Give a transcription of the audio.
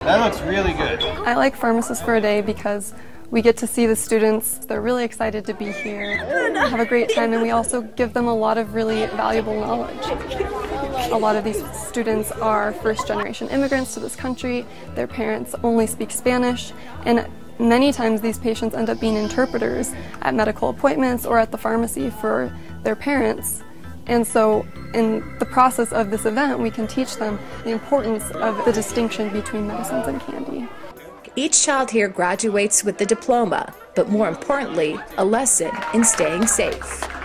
That looks really good. I like Pharmacists for a Day because we get to see the students. They're really excited to be here, have a great time, and we also give them a lot of really valuable knowledge. A lot of these students are first generation immigrants to this country. Their parents only speak Spanish, and many times these patients end up being interpreters at medical appointments or at the pharmacy for their parents. And so, in the process of this event, we can teach them the importance of the distinction between medicines and candy. Each child here graduates with the diploma, but more importantly, a lesson in staying safe.